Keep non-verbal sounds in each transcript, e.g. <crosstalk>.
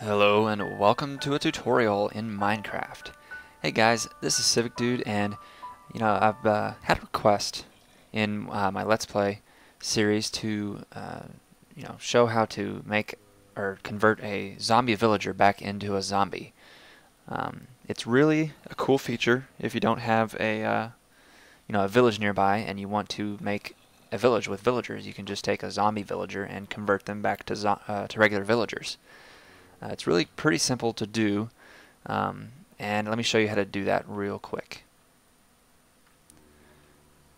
Hello and welcome to a tutorial in Minecraft. Hey guys, this is Civic Dude and you know I've uh, had a request in uh, my Let's Play series to uh, you know show how to make or convert a zombie villager back into a zombie. Um, it's really a cool feature if you don't have a uh, you know a village nearby and you want to make a village with villagers. You can just take a zombie villager and convert them back to uh, to regular villagers. Uh, it's really pretty simple to do, um, and let me show you how to do that real quick.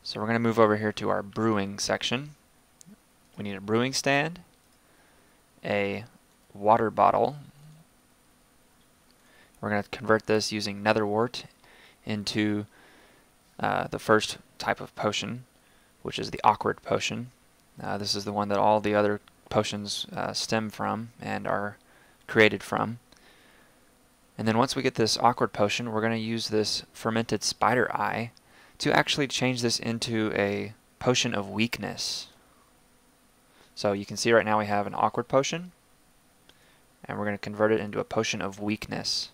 So we're going to move over here to our brewing section. We need a brewing stand, a water bottle. We're going to convert this using nether wart into uh, the first type of potion, which is the awkward potion. Uh, this is the one that all the other potions uh, stem from and are created from. And then once we get this awkward potion, we're going to use this fermented spider eye to actually change this into a potion of weakness. So you can see right now we have an awkward potion, and we're going to convert it into a potion of weakness.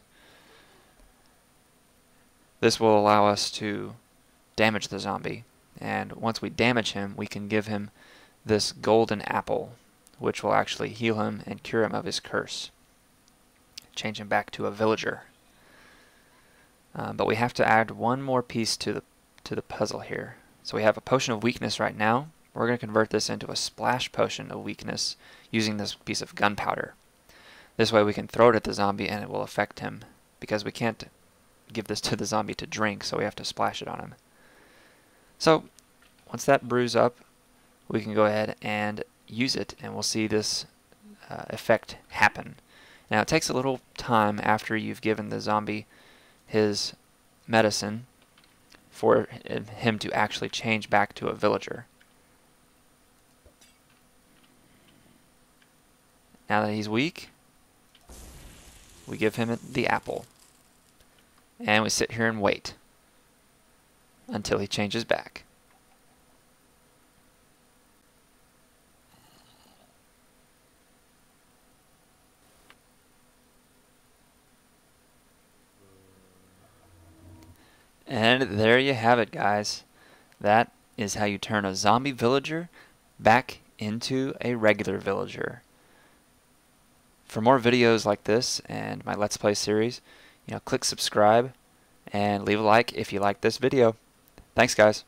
This will allow us to damage the zombie, and once we damage him, we can give him this golden apple, which will actually heal him and cure him of his curse change him back to a villager. Uh, but we have to add one more piece to the to the puzzle here. So we have a potion of weakness right now. We're going to convert this into a splash potion of weakness using this piece of gunpowder. This way we can throw it at the zombie and it will affect him because we can't give this <laughs> to the zombie to drink, so we have to splash it on him. So once that brews up, we can go ahead and use it and we'll see this uh, effect happen. Now it takes a little time after you've given the zombie his medicine for him to actually change back to a villager. Now that he's weak, we give him the apple. And we sit here and wait until he changes back. And there you have it, guys. That is how you turn a zombie villager back into a regular villager. For more videos like this and my Let's Play series, you know, click subscribe and leave a like if you like this video. Thanks, guys.